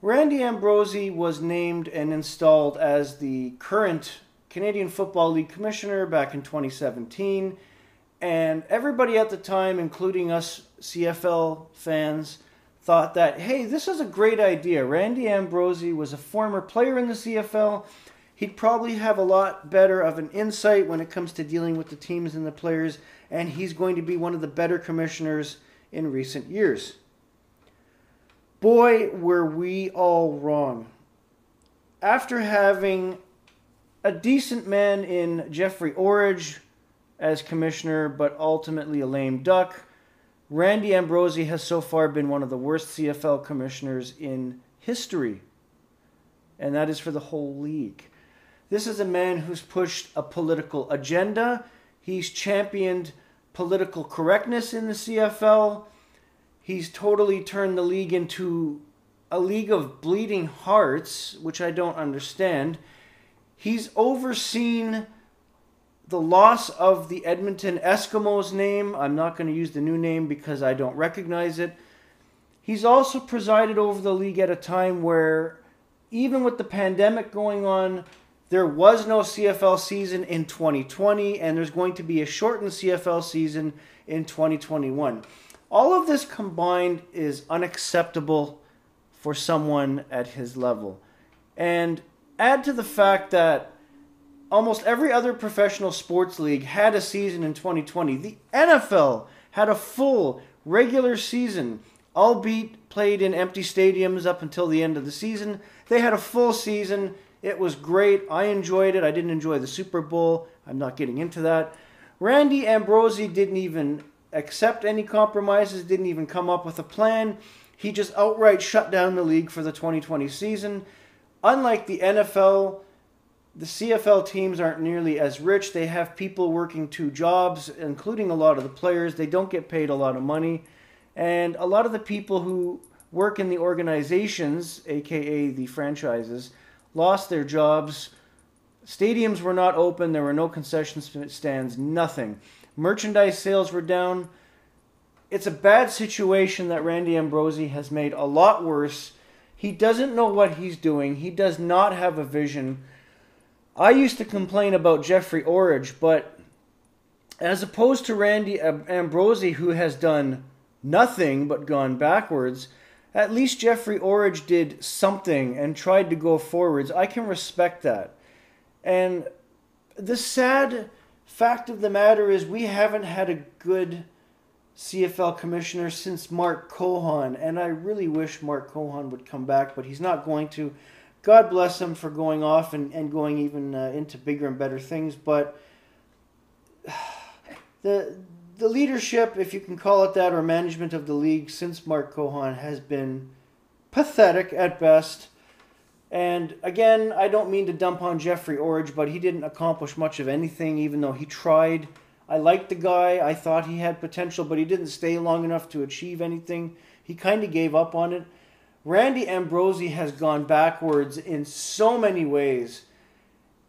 Randy Ambrosie was named and installed as the current Canadian Football League commissioner back in 2017. And everybody at the time, including us CFL fans, thought that, hey, this is a great idea. Randy Ambrosie was a former player in the CFL. He'd probably have a lot better of an insight when it comes to dealing with the teams and the players, and he's going to be one of the better commissioners in recent years. Boy, were we all wrong. After having a decent man in Jeffrey Orridge as commissioner, but ultimately a lame duck, Randy Ambrosie has so far been one of the worst CFL commissioners in history. And that is for the whole league. This is a man who's pushed a political agenda. He's championed political correctness in the CFL he's totally turned the league into a league of bleeding hearts, which I don't understand. He's overseen the loss of the Edmonton Eskimos name. I'm not going to use the new name because I don't recognize it. He's also presided over the league at a time where, even with the pandemic going on, there was no CFL season in 2020, and there's going to be a shortened CFL season in 2021. All of this combined is unacceptable for someone at his level. And add to the fact that almost every other professional sports league had a season in 2020. The NFL had a full regular season, albeit played in empty stadiums up until the end of the season. They had a full season. It was great. I enjoyed it. I didn't enjoy the Super Bowl. I'm not getting into that. Randy Ambrosie didn't even accept any compromises, didn't even come up with a plan. He just outright shut down the league for the 2020 season. Unlike the NFL, the CFL teams aren't nearly as rich. They have people working two jobs, including a lot of the players. They don't get paid a lot of money. And a lot of the people who work in the organizations, aka the franchises, lost their jobs. Stadiums were not open, there were no concession stands, nothing. Merchandise sales were down. It's a bad situation that Randy Ambrosie has made a lot worse. He doesn't know what he's doing. He does not have a vision. I used to complain about Jeffrey Orridge, but as opposed to Randy Ambrosie, who has done nothing but gone backwards, at least Jeffrey Orridge did something and tried to go forwards. I can respect that. And the sad fact of the matter is we haven't had a good CFL commissioner since Mark Cohon, and I really wish Mark Cohon would come back, but he's not going to. God bless him for going off and, and going even uh, into bigger and better things, but the the leadership, if you can call it that, or management of the league since Mark Cohon has been pathetic at best. And again, I don't mean to dump on Jeffrey Orridge, but he didn't accomplish much of anything, even though he tried. I liked the guy. I thought he had potential, but he didn't stay long enough to achieve anything. He kind of gave up on it. Randy Ambrosie has gone backwards in so many ways.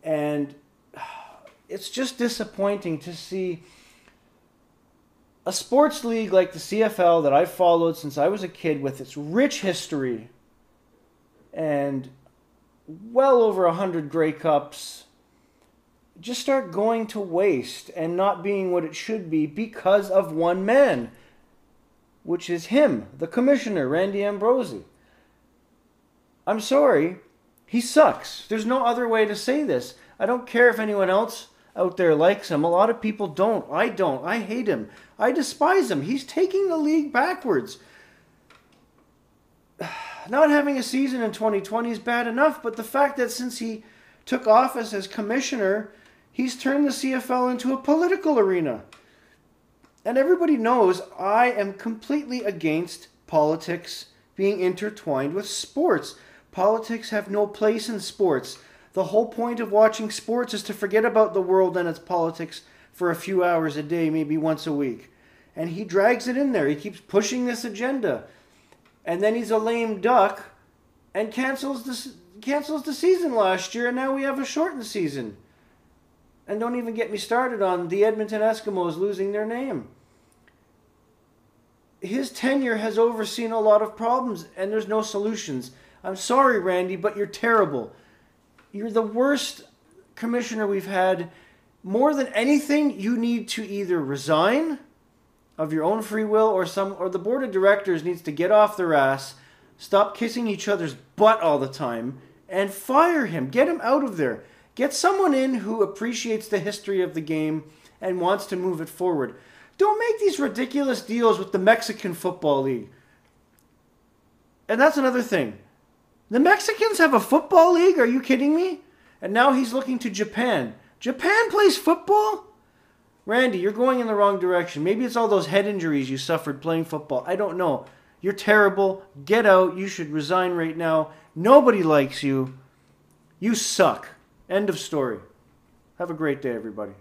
And it's just disappointing to see a sports league like the CFL that I've followed since I was a kid with its rich history and well over a hundred Grey Cups just start going to waste and not being what it should be because of one man, which is him, the commissioner, Randy Ambrosie. I'm sorry, he sucks. There's no other way to say this. I don't care if anyone else out there likes him. A lot of people don't. I don't. I hate him. I despise him. He's taking the league backwards not having a season in 2020 is bad enough, but the fact that since he took office as commissioner, he's turned the CFL into a political arena. And everybody knows I am completely against politics being intertwined with sports. Politics have no place in sports. The whole point of watching sports is to forget about the world and its politics for a few hours a day, maybe once a week. And he drags it in there. He keeps pushing this agenda and then he's a lame duck and cancels the cancels the season last year, and now we have a shortened season. And don't even get me started on the Edmonton Eskimos losing their name. His tenure has overseen a lot of problems, and there's no solutions. I'm sorry, Randy, but you're terrible. You're the worst commissioner we've had. More than anything, you need to either resign of your own free will or some or the board of directors needs to get off their ass, stop kissing each other's butt all the time and fire him. Get him out of there. Get someone in who appreciates the history of the game and wants to move it forward. Don't make these ridiculous deals with the Mexican Football League. And that's another thing. The Mexicans have a football league? Are you kidding me? And now he's looking to Japan. Japan plays football? Randy, you're going in the wrong direction. Maybe it's all those head injuries you suffered playing football. I don't know. You're terrible. Get out. You should resign right now. Nobody likes you. You suck. End of story. Have a great day, everybody.